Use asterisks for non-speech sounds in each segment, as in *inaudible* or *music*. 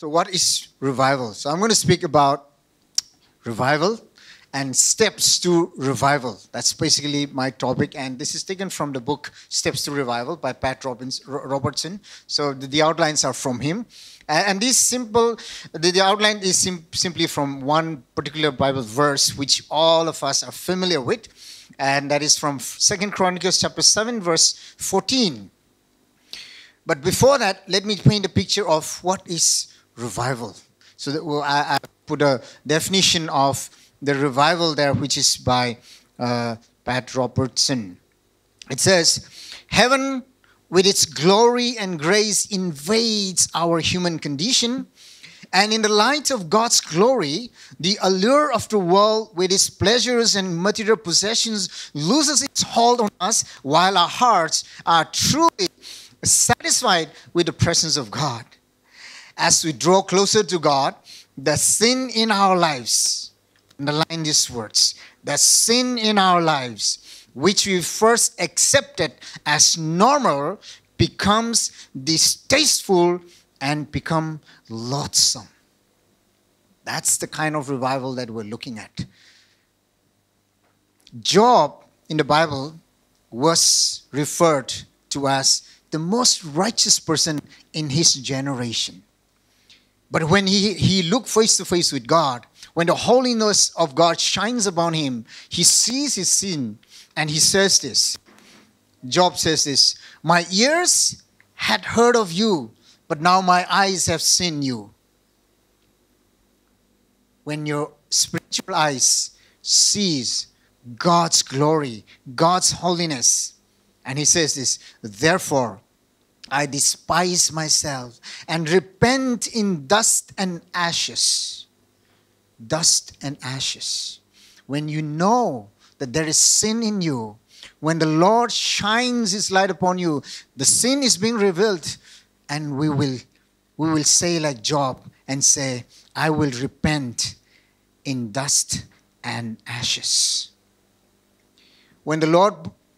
So, what is revival? So, I'm going to speak about revival and steps to revival. That's basically my topic, and this is taken from the book Steps to Revival by Pat Robbins, Robertson. So, the, outlines are from him. And, this simple, the, outline is sim- simply from one particular Bible verse, which all of us are familiar with, and that is from Second Chronicles chapter 7, verse 14. But before that, let me paint a picture of what is revival. So that, well, I, I, put a definition of the revival there, which is by uh, Pat Robertson. It says, Heaven with its glory and grace invades our human condition. And in the light of God's glory, the allure of the world with its pleasures and material possessions loses its hold on us while our hearts are truly satisfied with the presence of God. As we draw closer to God, the sin in our lives, underline these words, the sin in our lives, which we first accepted as normal, becomes distasteful and become loathsome. That's the kind of revival that we're looking at. Job in the Bible was referred to as the most righteous person in his generation. But when he, he looked face to face with God, when the holiness of God shines upon him, he sees his sin and he says this. Job says this My ears had heard of you, but now my eyes have seen you. When your spiritual eyes sees God's glory, God's holiness, and he says this, therefore I despise myself and repent in dust and ashes. Dust and ashes. When you know that there is sin in you, when the Lord shines his light upon you, the sin is being revealed, and we will we will say like Job and say, I will repent in dust and ashes. When the Lord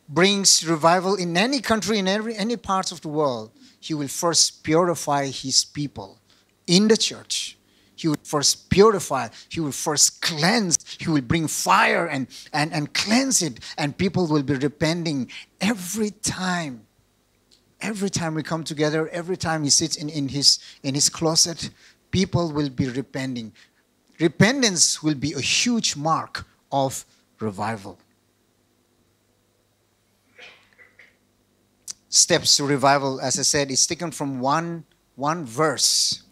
brings revival in any country, in every, any parts of the world, he will first purify his people in the church. He will first purify, he will first cleanse, he will bring fire and, and, and cleanse it, and people will be repenting every time. Every time we come together, every time he sits in, in, his, in his closet, people will be repenting. Repentance will be a huge mark of revival. Steps to revival, as I said, is taken from one, one verse,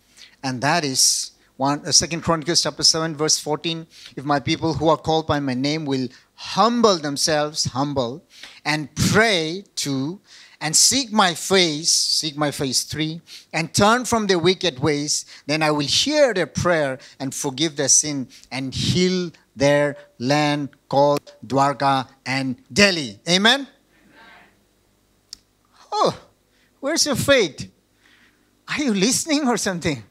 and that is one, uh, 2 Chronicles chapter 7, verse 14. If my people who are called by my name will humble themselves, humble, and pray to, and seek my face, seek my face three, and turn from their wicked ways, then I will hear their prayer and forgive their sin and heal their land called Dwarka and Delhi. Amen? Oh, where's your faith? Are you listening or something?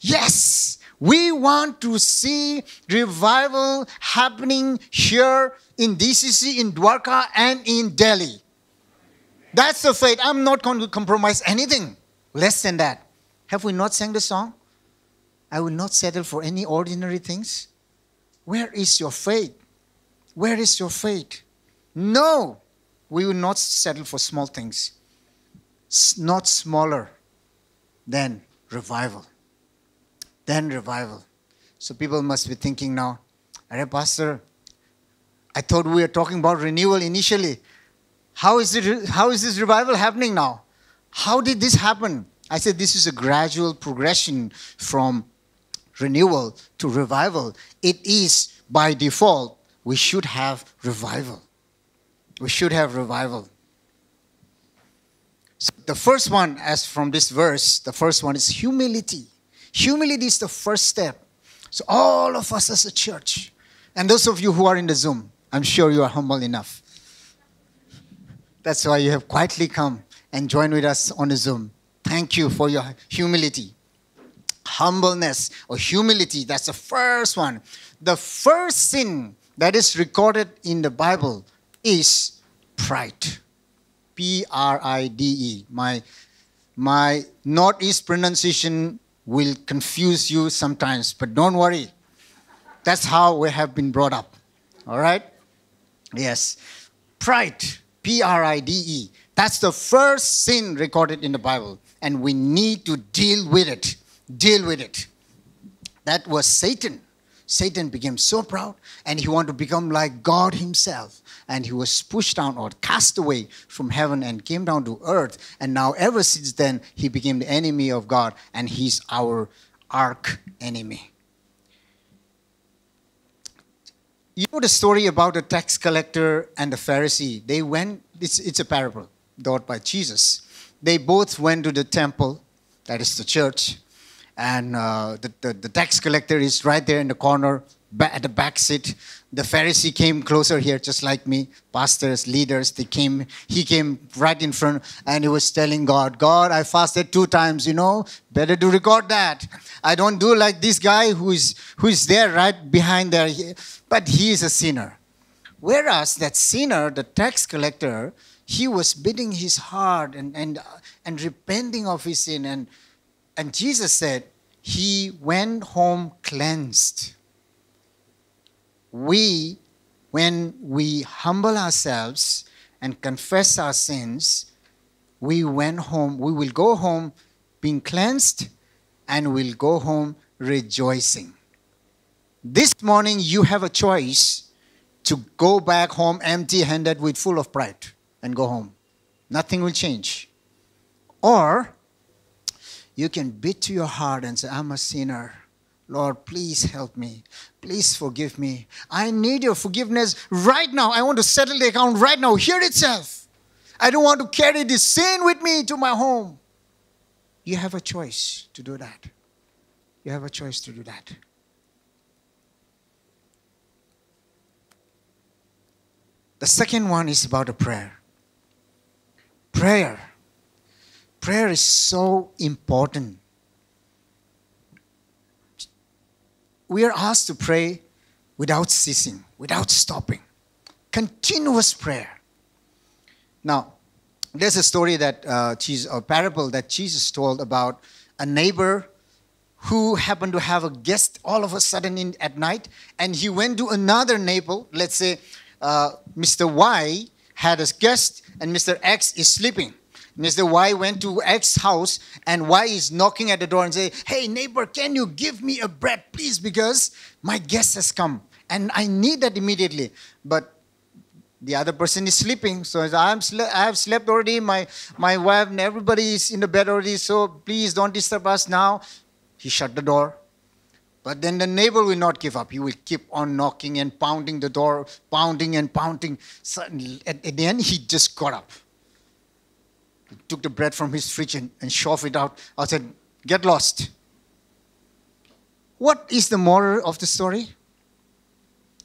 Yes, we want to see revival happening here in DCC, in Dwarka, and in Delhi. That's the faith. I'm not going to compromise anything less than that. Have we not sang the song? I will not settle for any ordinary things. Where is your faith? Where is your faith? No, we will not settle for small things not smaller than revival. Then revival. So people must be thinking now, Are Pastor, I thought we were talking about renewal initially. How is, it, how is this revival happening now? How did this happen? I said this is a gradual progression from renewal to revival. It is by default, we should have revival. We should have revival. So the first one, as from this verse, the first one is humility. Humility is the first step. So all of us as a church, and those of you who are in the Zoom, I'm sure you are humble enough. That's why you have quietly come and joined with us on the Zoom. Thank you for your humility. Humbleness or humility, that's the first one. The first sin that is recorded in the Bible is pride. P R I D E. My, my Northeast pronunciation will confuse you sometimes, but don't worry. That's how we have been brought up. All right? Yes. Pride, P R I D E. That's the first sin recorded in the Bible, and we need to deal with it. Deal with it. That was Satan. Satan became so proud and he wanted to become like God himself. And he was pushed down or cast away from heaven and came down to earth. And now, ever since then, he became the enemy of God and he's our arch enemy. You know the story about the tax collector and the Pharisee? They went, it's, it's a parable taught by Jesus. They both went to the temple, that is the church, and uh, the, the, the, tax collector is right there in the corner at the back seat the pharisee came closer here just like me pastors leaders they came he came right in front and he was telling god god i fasted two times you know better to record that i don't do like this guy who is who is there right behind there but he is a sinner whereas that sinner the tax collector he was beating his heart and and and repenting of his sin and and Jesus said, He went home cleansed. We, when we humble ourselves and confess our sins, we went home, we will go home being cleansed and we'll go home rejoicing. This morning, you have a choice to go back home empty handed with full of pride and go home. Nothing will change. Or you can beat to your heart and say, I'm a sinner. Lord, please help me. Please forgive me. I need your forgiveness right now. I want to settle the account right now, here itself. I don't want to carry this sin with me to my home. You have a choice to do that. You have a choice to do that. The second one is about a prayer. Prayer Prayer is so important. We are asked to pray without ceasing, without stopping. Continuous prayer. Now, there's a story that uh, Jesus, a parable that Jesus told about a neighbor who happened to have a guest all of a sudden in, at night, and he went to another neighbor. Let's say uh, Mr. Y had a guest, and Mr. X is sleeping. Mr. Y went to X house and Y is knocking at the door and say, Hey neighbor, can you give me a bread, please? Because my guest has come and I need that immediately. But the other person is sleeping. So I'm I have slept already. My, my wife and everybody is in the bed already. So please don't disturb us now. He shut the door. But then the neighbor will not give up. He will keep on knocking and pounding the door, pounding and pounding. Suddenly, at, at the end, he just got up took the bread from his fridge and, and shoved it out. I said, Get lost. What is the moral of the story?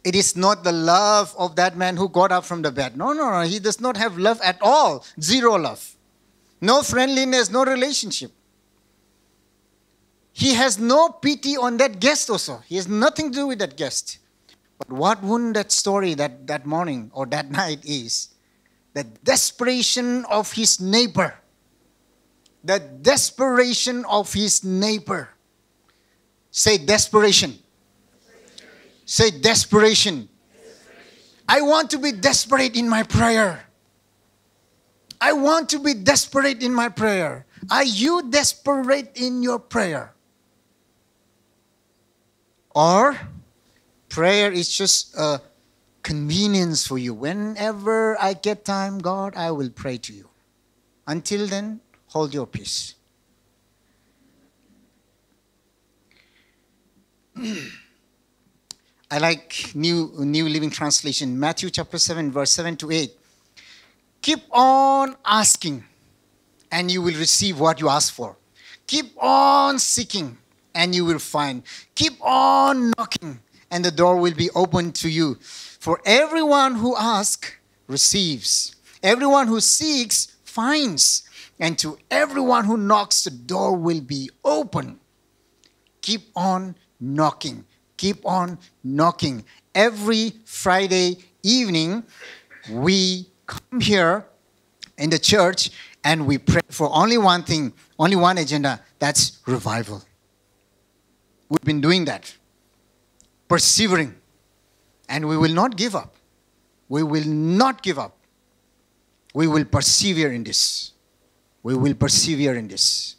It is not the love of that man who got up from the bed. No, no, no. He does not have love at all. Zero love. No friendliness, no relationship. He has no pity on that guest also. He has nothing to do with that guest. But what wound that story that, that morning or that *laughs* night is the desperation of his neighbor. The desperation of his neighbor. Say desperation. desperation. Say desperation. desperation. I want to be desperate in my prayer. I want to be desperate in my prayer. Are you desperate in your prayer? Or prayer is just a convenience for you. Whenever I get time, God, I will pray to you. Until then, hold your peace. *clears throat* I like New, New Living Translation, Matthew chapter 7, verse 7 to 8. Keep on asking, and you will receive what you ask for. Keep on seeking, and you will find. Keep on knocking, and the door will be opened to you. For everyone who asks receives, everyone who seeks finds, and to everyone who knocks, the door will be open. Keep on knocking. Keep on knocking. Every Friday evening, we come here in the church and we pray for only one thing, only one agenda that's revival. we've been doing that, persevering, and we will not give up. We will not give up. We will persevere in this. We will persevere in this.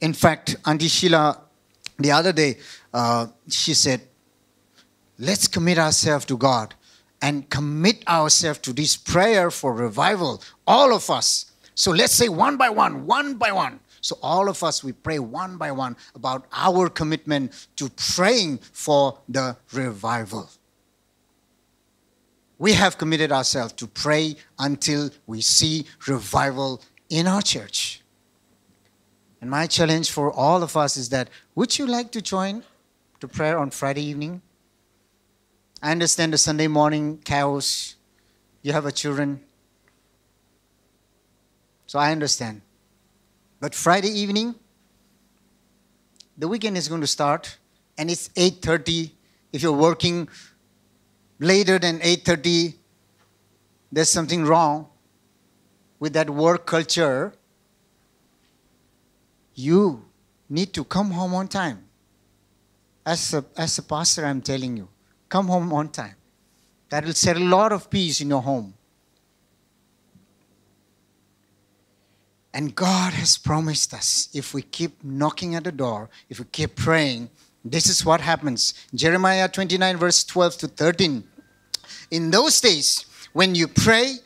In fact, Auntie Sheila, the other day, uh, she said, Let's commit ourselves to God and commit ourselves to this prayer for revival, all of us. So let's say one by one, one by one. So all of us, we pray one by one about our commitment to praying for the revival. We have committed ourselves to pray until we see revival in our church. And my challenge for all of us is that would you like to join to prayer on Friday evening? I understand the Sunday morning chaos. You have a children. So I understand. But Friday evening, the weekend is going to start and it's 8:30. If you're working later than 8:30, there's something wrong with that work culture. You need to come home on time. As a, as a pastor, I'm telling you. Come home on time. That will set a lot of peace in your home. And God has promised us if we keep knocking at the door, if we keep praying, this is what happens. Jeremiah 29, verse 12 to 13. In those days, when you pray,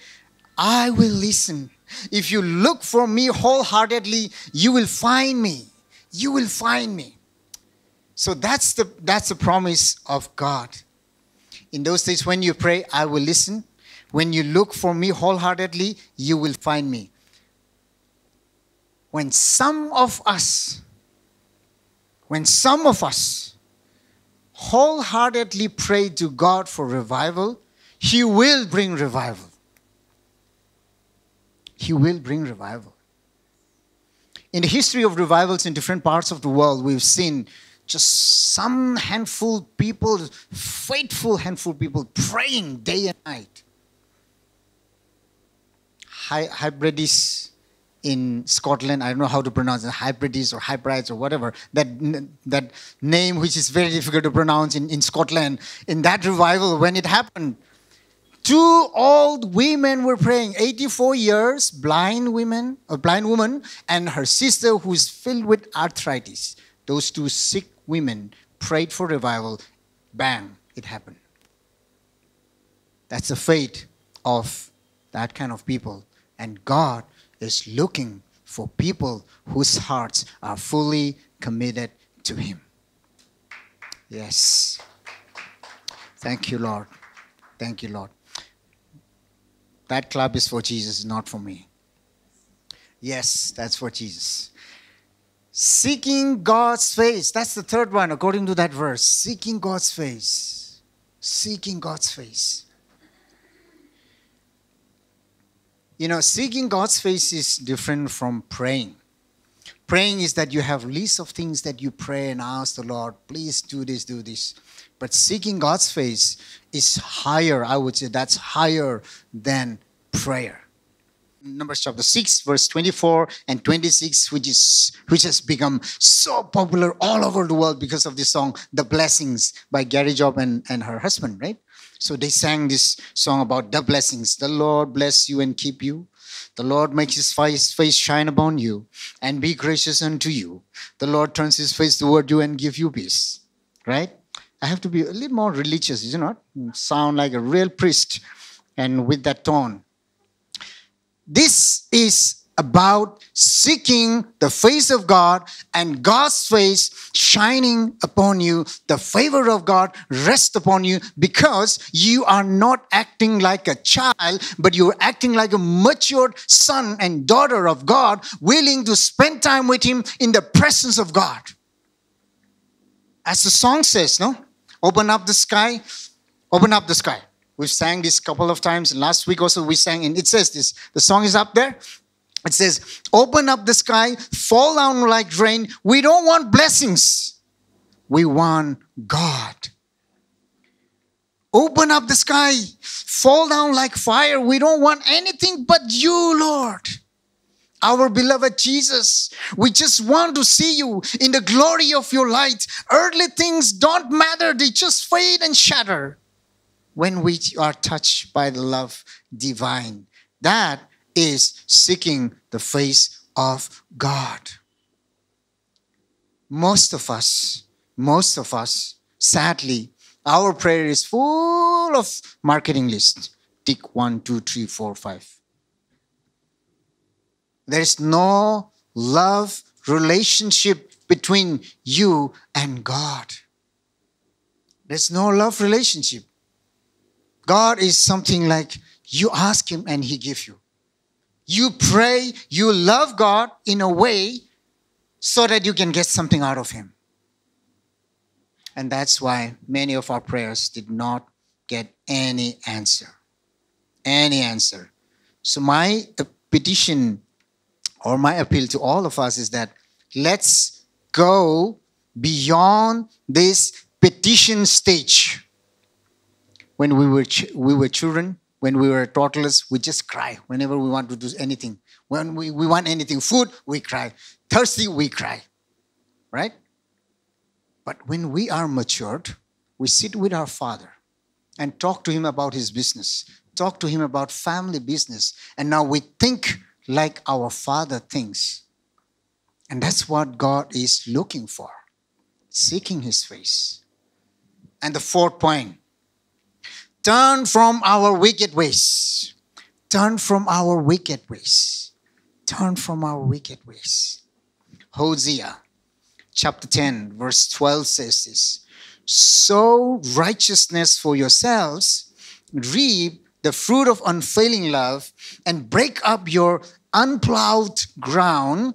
I will listen. If you look for me wholeheartedly, you will find me. You will find me. So that's the that's the promise of God. In those days, when you pray, I will listen. When you look for me wholeheartedly, you will find me. When some of us, when some of us wholeheartedly pray to God for revival, He will bring revival. He will bring revival. In the history of revivals in different parts of the world, we've seen just some handful people, faithful handful people praying day and night. Hebrides in Scotland, I don't know how to pronounce it, Hebrides or Hybrides or whatever, that, that name which is very difficult to pronounce in, in Scotland. In that revival, when it happened, two old women were praying 84 years blind women a blind woman and her sister who is filled with arthritis those two sick women prayed for revival, bang, it happened. That's the fate of that kind of people. And God is looking for people whose hearts are fully committed to Him. Yes. Thank you, Lord. Thank you, Lord. That club is for Jesus, not for me. Yes, that's for Jesus. Seeking God's face. That's the third one, according to that verse. Seeking God's face. Seeking God's face. You know, seeking God's face is different from praying. Praying is that you have list of things that you pray and ask the Lord, please do this, do this. But seeking God's face is higher, I would say that's higher than prayer. Numbers chapter 6, verse 24 and 26, which is which has become so popular all over the world because of this song, The Blessings by Kari Jobe and, and her husband, right? So they sang this song about the blessings. The Lord bless you and keep you. The Lord makes his face, shine upon you and be gracious unto you. The Lord turns his face toward you and give you peace. Right? I have to be a little more religious, it not? Sound like a real priest and with that tone. This is about seeking the face of God and God's face shining upon you, the favor of God rest upon you because you are not acting like a child, but you're acting like a matured son and daughter of God, willing to spend time with Him in the presence of God. As the song says, no? Open up the sky, open up the sky. We've sang this couple of times. Last week also we sang, and it says this. The song is up there. It says, Open up the sky, fall down like rain. We don't want blessings, we want God. Open up the sky, fall down like fire. We don't want anything but you, Lord. our beloved Jesus. We just want to see you in the glory of your light. Earthly things don't matter, they just fade and shatter when we are touched by the love divine. That is seeking the face of God. Most of us, most of us, sadly, our prayer is full of marketing lists. Tick one, two, three, four, five. There is no love relationship between you and God. There's no love relationship. God is something like you ask Him and He gives you. You pray, you love God in a way so that you can get something out of Him. And that's why many of our prayers did not get any answer. Any answer. So, my petition or my appeal to all of us is that let's go beyond this petition stage. When we were, ch- we were children, when we were toddlers, we just cry whenever we want to do anything. When we, we want anything, food, we cry. Thirsty, we cry. Right? But when we are matured, we sit with our Father and talk to Him about His business, talk to Him about family business. And now we think like our Father thinks. And that's what God is looking for, seeking His face. And the fourth point turn from our wicked ways. Turn from our wicked ways. Turn from our wicked ways. Hosea chapter 10, verse 12 says this Sow righteousness for yourselves, reap the fruit of unfailing love, and break up your unplowed ground,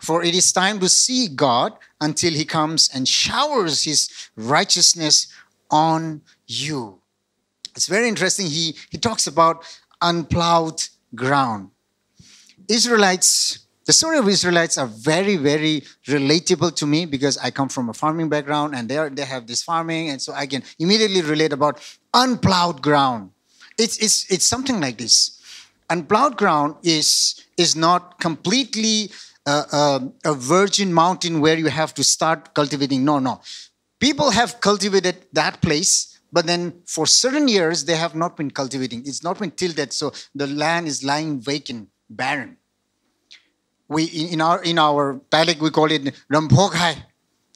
for it is time to see God until he comes and showers his righteousness on you. It's very interesting. He, he talks about unplowed ground. Israelites, the story of Israelites are very, very relatable to me because I come from a farming background and they, are, they have this farming. And so I can immediately relate about unplowed ground. It's, it's, it's something like this unplowed ground is is not completely uh, uh, a virgin mountain where you have to start cultivating. No, no. People have cultivated that place, but then for certain years they have not been cultivating. It's not been tilled, so the land is lying vacant, barren. We in our in our dialect we call it rampokai.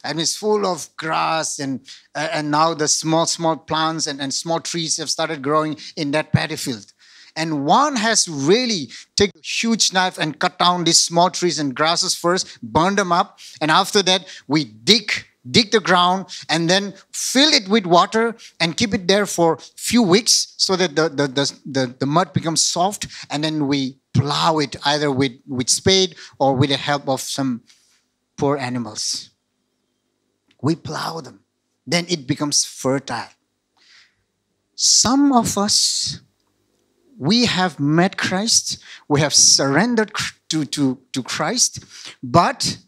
And it's full of grass, and uh, and now the small small plants and, and small trees have started growing in that paddy field and one has really take a huge knife and cut down these small trees and grasses first, burn them up, and after that we dig dig the ground and then fill it with water and keep it there for a few weeks so that the, the, the, the, the mud becomes soft and then we plow it either with, with spade or with the help of some poor animals. We plow them. Then it becomes fertile. Some of us we have met Christ, we have surrendered to, to, to Christ, but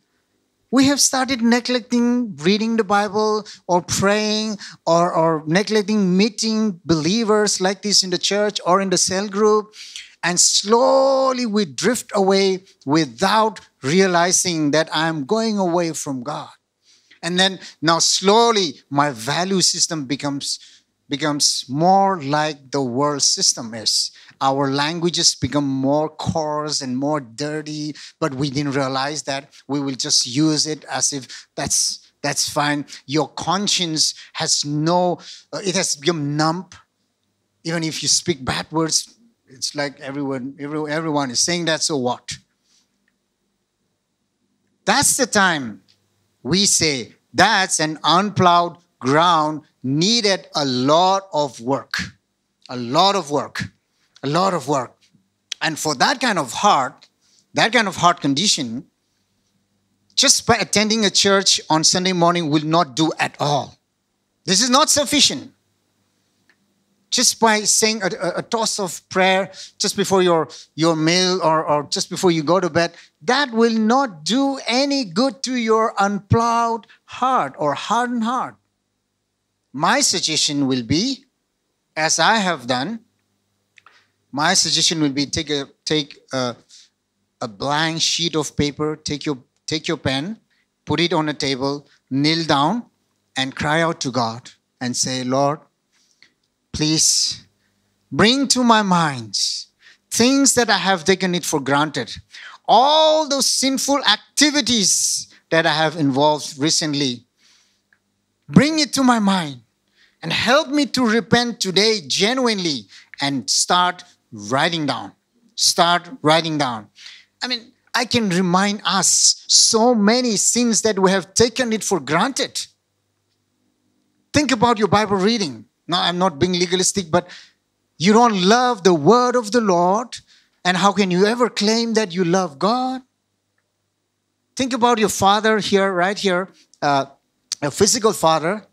we have started neglecting reading the Bible or praying or, or neglecting meeting believers like this in the church or in the cell group. And slowly we drift away without realizing that I'm going away from God. And then now slowly my value system becomes becomes more like the world system is. Our languages become more coarse and more dirty, but we didn't realize that. We will just use it as if that's that's fine. Your conscience has no, uh, it has become numb. Even if you speak bad words, it's like everyone, everyone, everyone is saying that, so what? That's the time we say that's an unplowed ground needed a lot of work. A lot of work. A lot of work. And for that kind of heart, that kind of heart condition, just by attending a church on Sunday morning will not do at all. This is not sufficient. Just by saying a, a, a, toss of prayer just before your, your meal or, or just before you go to bed, that will not do any good to your unplowed heart or hardened heart. My suggestion will be, as I have done, my suggestion will be take a take a, a blank sheet of paper, take your, take your pen, put it on a table, kneel down, and cry out to God and say, Lord, please bring to my mind things that I have taken it for granted. All those sinful activities that I have involved recently. Bring it to my mind and help me to repent today genuinely and start writing down. Start writing down. I mean, I can remind us so many sins that we have taken it for granted. Think about your Bible reading. Now, I'm not being legalistic, but you don't love the word of the Lord. And how can you ever claim that you love God? Think about your father here, right here, uh, a physical father.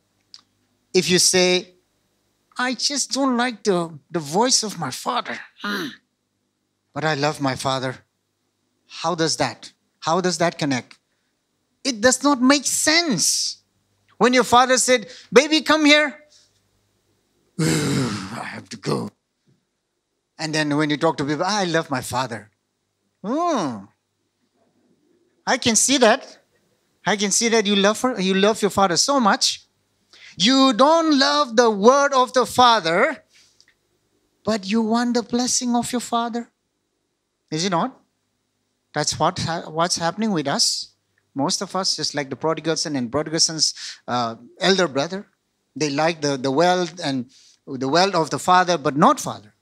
If you say, I just don't like the, the voice of my father, hmm. but I love my father. How does that? How does that connect? It does not make sense. When your father said, Baby, come here, *sighs* I have to go. And then when you talk to people, I love my father. Oh, I can see that. I can see that you love her, you love your father so much. You don't love the word of the father, but you want the blessing of your father. Is it not? That's what what's happening with us. Most of us, just like the prodigal son and prodigal son's uh, elder brother, they like the, the wealth and the wealth of the father, but not father.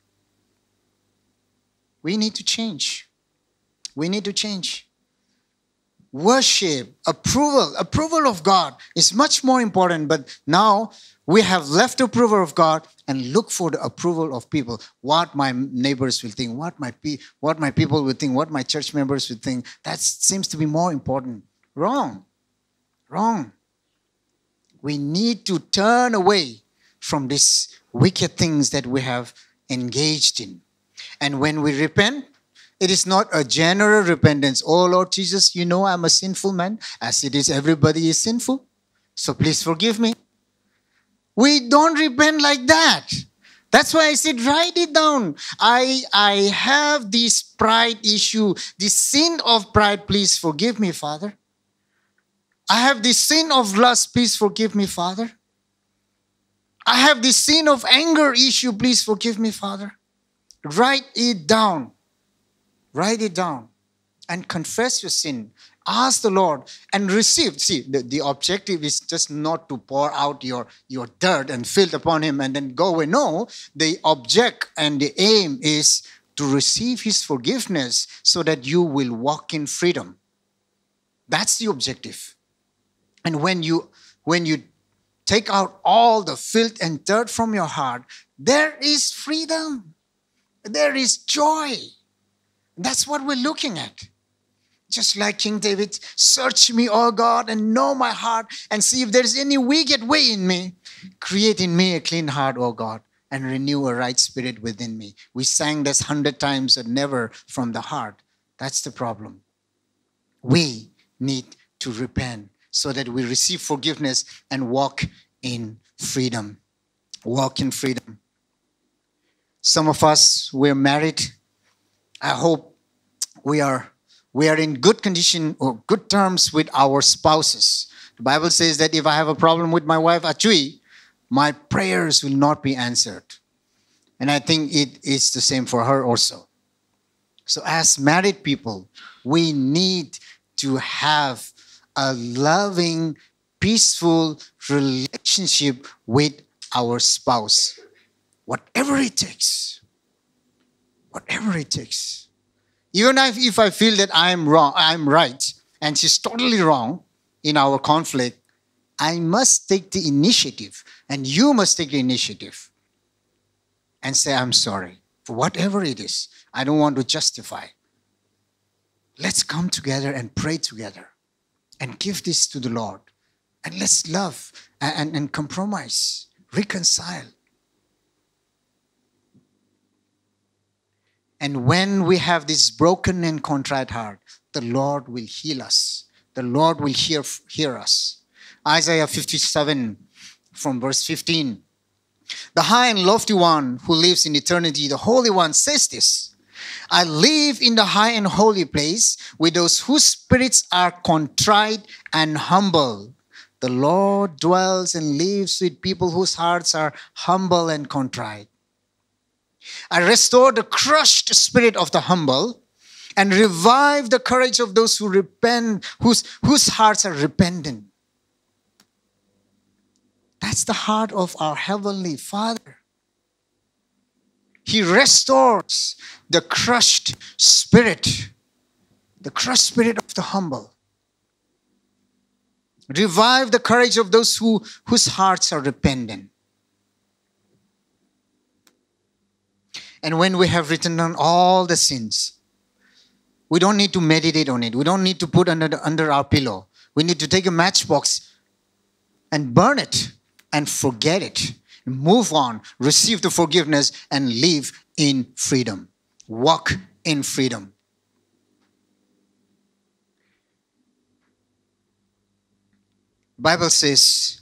We need to change. We need to change. Worship, approval, approval of God is much more important. But now we have left approval of God and look for the approval of people. What my neighbors will think, what my pe- what my people will think, what my church members will think. That seems to be more important. Wrong. Wrong. We need to turn away from these wicked things that we have engaged in. And when we repent, it is not a general repentance. Oh Lord Jesus, you know I'm a sinful man, as it is everybody is sinful. So please forgive me. We don't repent like that. That's why I said, write it down. I, I have this pride issue, this sin of pride. Please forgive me, Father. I have this sin of lust. Please forgive me, Father. I have this sin of anger issue. Please forgive me, Father. Write it down. Write it down and confess your sin. Ask the Lord and receive. See, the, the objective is just not to pour out your, your dirt and filth upon Him and then go away. No, the object and the aim is to receive His forgiveness so that you will walk in freedom. That's the objective. And when you when you take out all the filth and dirt from your heart, there is freedom. There is joy. That's what we're looking at. Just like King David, search me, O God, and know my heart, and see if there's any wicked way in me. Create in me a clean heart, O God, and renew a right spirit within me. We sang this hundred times and never from the heart. That's the problem. We need to repent so that we receive forgiveness and walk in freedom. Walk in freedom. Some of us, we're married. I hope we are, we are in good condition or good terms with our spouses. The Bible says that if I have a problem with my wife, Achui, my prayers will not be answered. And I think it is the same for her also. So, as married people, we need to have a loving, peaceful relationship with our spouse. Whatever it takes. Whatever it takes. Even if I feel that I'm wrong, I'm right, and she's totally wrong in our conflict, I must take the initiative, and you must take the initiative and say, I'm sorry for whatever it is. I don't want to justify. Let's come together and pray together and give this to the Lord. And let's love and, and, and compromise, reconcile. And when we have this broken and contrite heart, the Lord will heal us. The Lord will hear, hear us. Isaiah 57 from verse 15. The high and lofty one who lives in eternity, the Holy One, says this I live in the high and holy place with those whose spirits are contrite and humble. The Lord dwells and lives with people whose hearts are humble and contrite. I restore the crushed spirit of the humble and revive the courage of those who repent, whose, whose hearts are repentant. That's the heart of our Heavenly Father. He restores the crushed spirit, the crushed spirit of the humble. Revive the courage of those who, whose hearts are repentant. And when we have written down all the sins, we don't need to meditate on it. We don't need to put under the, under our pillow. We need to take a matchbox and burn it and forget it. Move on, receive the forgiveness, and live in freedom. Walk in freedom. Bible says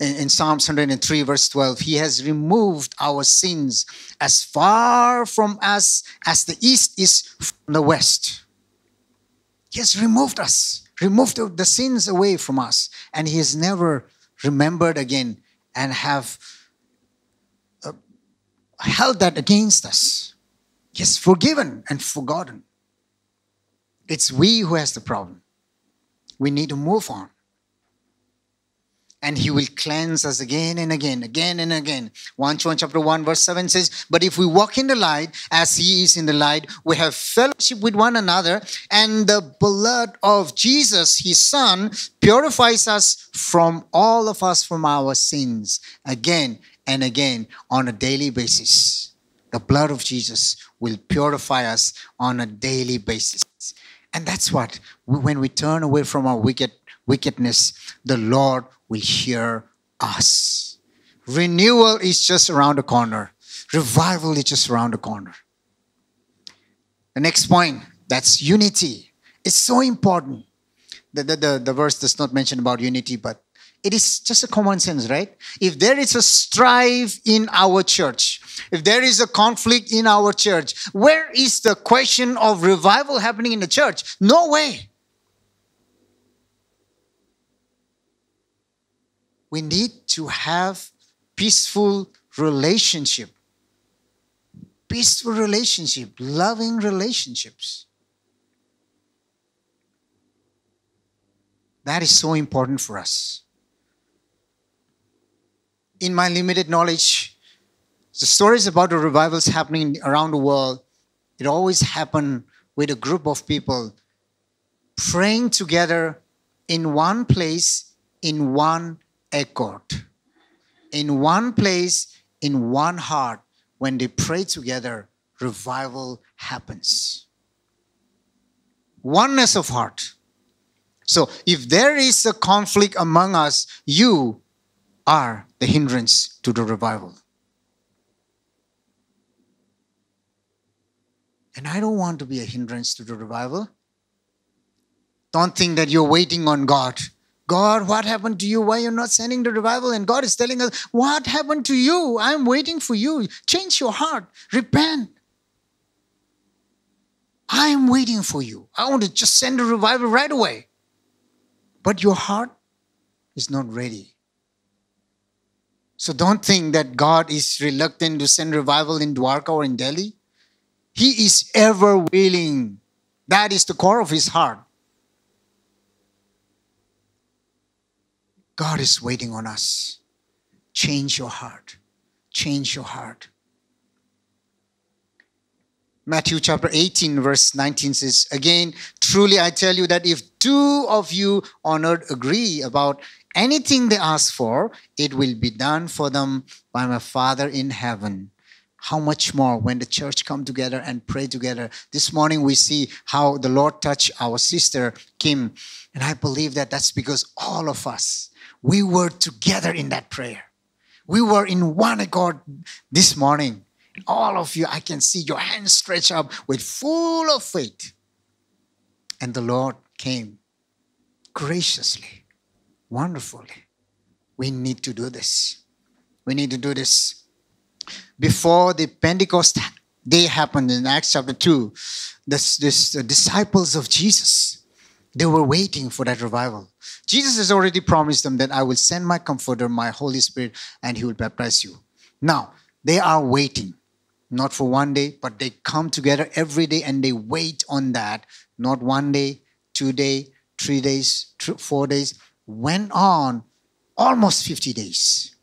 in, Psalms 103, verse 12, He has removed our sins as far from us as the east is from the west. He has removed us, removed the sins away from us, and He has never remembered again and have uh, held that against us. He has forgiven and forgotten. It's we who has the problem. We need to move on. And he will cleanse us again and again, again and again. 1 John chapter 1, verse 7 says, But if we walk in the light as he is in the light, we have fellowship with one another, and the blood of Jesus, his son, purifies us from all of us from our sins again and again on a daily basis. The blood of Jesus will purify us on a daily basis. And that's what, when we turn away from our wicked wickedness, the Lord will hear us. Renewal is just around the corner. Revival is just around the corner. The next point, that's unity. It's so important. The, the, the, the verse does not mention about unity, but it is just a common sense, right? If there is a strife in our church, if there is a conflict in our church, where is the question of revival happening in the church? No way. We need to have peaceful relationship. Peaceful relationship, loving relationships. That is so important for us. In my limited knowledge, the stories about the revivals happening around the world, it always happened with a group of people praying together in one place, in one accord. In one place, in one heart, when they pray together, revival happens. Oneness of heart. So if there is a conflict among us, you are the hindrance to the revival. And I don't want to be a hindrance to the revival. Don't think that you're waiting on God. God, what happened to you? Why you're not sending the revival? And God is telling us, What happened to you? I'm waiting for you. Change your heart. Repent. I am waiting for you. I want to just send a revival right away. But your heart is not ready. So don't think that God is reluctant to send revival in Dwarka or in Delhi. He is ever willing. That is the core of his heart. God is waiting on us. Change your heart. Change your heart. Matthew chapter 18, verse 19 says, Again, truly I tell you that if two of you on earth agree about anything they ask for, it will be done for them by my Father in heaven. How much more when the church come together and pray together. This morning we see how the Lord touched our sister Kim. And I believe that that's because all of us, we were together in that prayer. We were in one accord this morning. All of you, I can see your hands stretched up with full of faith. And the Lord came graciously, wonderfully. We need to do this. We need to do this. Before the Pentecost day happened in Acts chapter 2. This, this the disciples of Jesus, they were waiting for that revival. Jesus has already promised them that I will send my comforter, my Holy Spirit, and he will baptize you. Now, they are waiting, not for one day, but they come together every day and they wait on that. Not one day, two day, three days, four days. Went on almost 50 days.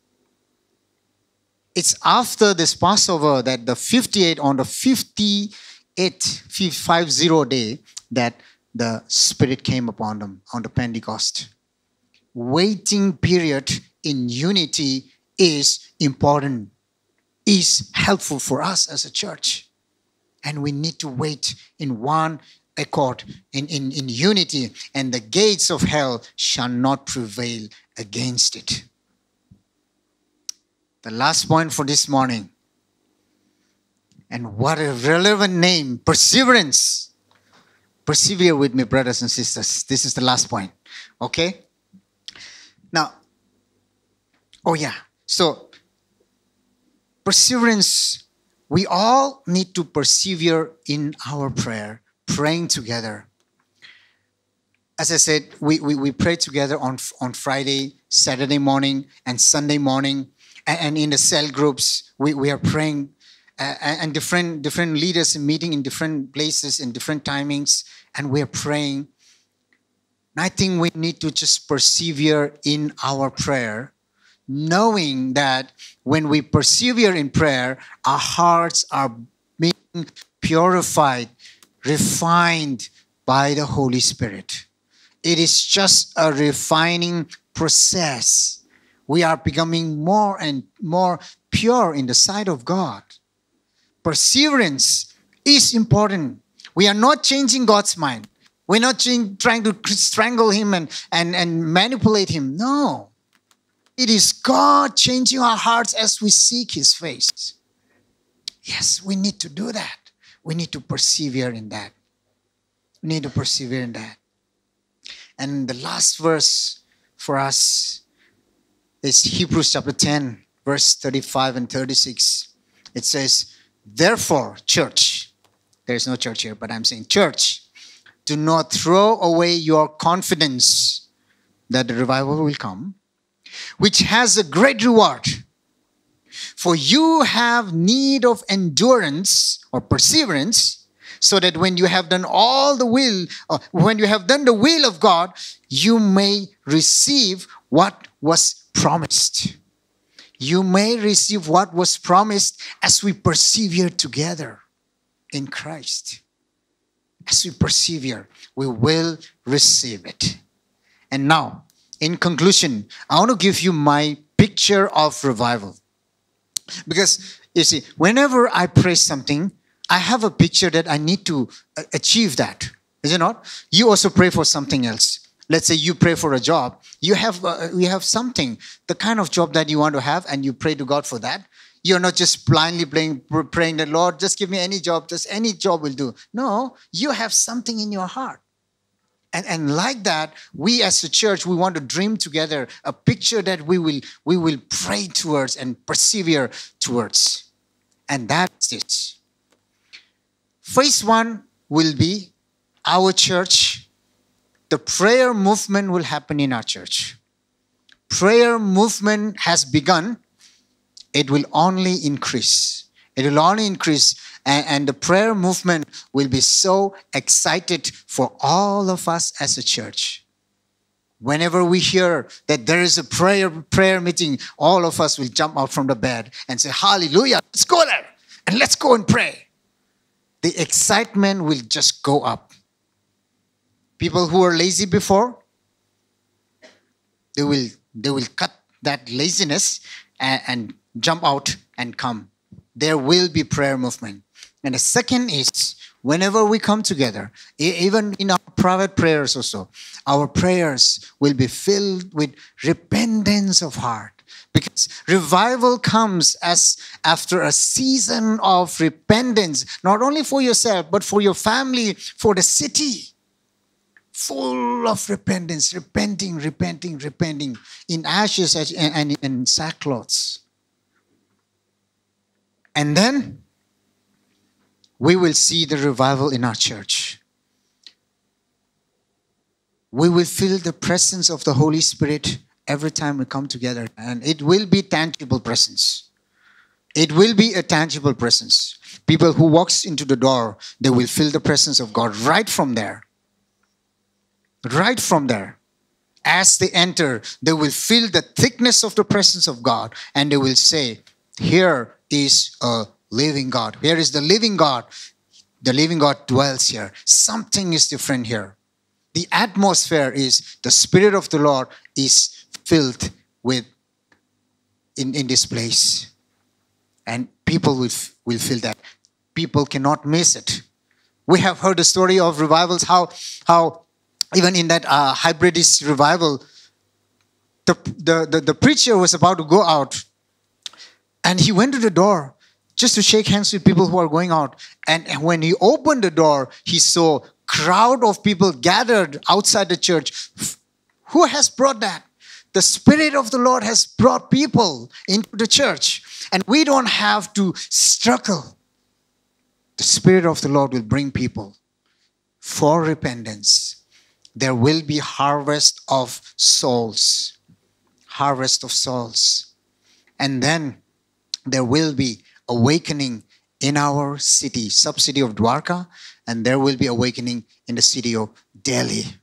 It's after this Passover that the 58 on the 58 50 day that the Spirit came upon them on the Pentecost. Waiting period in unity is important, is helpful for us as a church. And we need to wait in one accord, in, in, in unity, and the gates of hell shall not prevail against it. The last point for this morning. And what a relevant name perseverance. Persevere with me, brothers and sisters. This is the last point. Okay? Now, oh yeah. So, perseverance, we all need to persevere in our prayer, praying together. As I said, we, we, we pray together on, on Friday, Saturday morning, and Sunday morning and in the cell groups we, we are praying and different different leaders meeting in different places in different timings and we're praying. I think we need to just persevere in our prayer knowing that when we persevere in prayer our hearts are being purified refined by the holy spirit. It is just a refining process. We are becoming more and more pure in the sight of God. Perseverance is important. We are not changing God's mind. We're not trying to strangle him and, and, and manipulate him. No. It is God changing our hearts as we seek his face. Yes, we need to do that. We need to persevere in that. We need to persevere in that. And the last verse for us is Hebrews chapter 10, verse 35 and 36. It says, Therefore, church, there's no church here, but I'm saying, church, do not throw away your confidence that the revival will come, which has a great reward. For you have need of endurance or perseverance, so that when you have done all the will, uh, when you have done the will of God, you may receive what was promised. You may receive what was promised as we persevere together in Christ. As we persevere, we will receive it. And now, in conclusion, I want to give you my picture of revival. Because you see, whenever I pray something, I have a picture that I need to uh, achieve that. Is it not? You also pray for something else let's say you pray for a job. You have uh, you have something the kind of job that you want to have and you pray to god for that. You're not just blindly praying, praying that lord just give me any job just any job will do. No you have something in your heart. And, and like that we as a church we want to dream together a picture that we will we will pray towards and persevere towards. And that's it. Phase one will be our church the prayer movement will happen in our church. Prayer movement has begun. It will only increase. It will only increase. And, and the prayer movement will be so excited for all of us as a church. Whenever we hear that there is a prayer prayer meeting, all of us will jump out from the bed and say, Hallelujah, let's go there and let's go and pray. The excitement will just go up. People who were lazy before, they will they will cut that laziness and, and jump out and come. There will be prayer movement. And the second is whenever we come together, even in our private prayers also, our prayers will be filled with repentance of heart. Because revival comes as after a season of repentance, not only for yourself, but for your family, for the city full of repentance, repenting, repenting, repenting, in ashes and in sackcloths. And then we will see the revival in our church. We will feel the presence of the Holy Spirit every time we come together, and it will be tangible presence. It will be a tangible presence. People who walks into the door, they will feel the presence of God right from there. Right from there. As they enter, they will feel the thickness of the presence of God and they will say, Here is a living God. Here is the living God. The living God dwells here. Something is different here. The atmosphere is the Spirit of the Lord is filled with in, in this place. And people will, will feel that. People cannot miss it. We have heard the story of revivals, how, how even in that uh, Hebrides revival, the, the, the, the preacher was about to go out and he went to the door just to shake hands with people who are going out. And when he opened the door, he saw crowd of people gathered outside the church. Who has brought that? The Spirit of the Lord has brought people into the church. And we don't have to struggle. The Spirit of the Lord will bring people for repentance. There will be harvest of souls. Harvest of souls. And then there will be awakening in our city, sub city of Dwarka, and there will be awakening in the city of Delhi.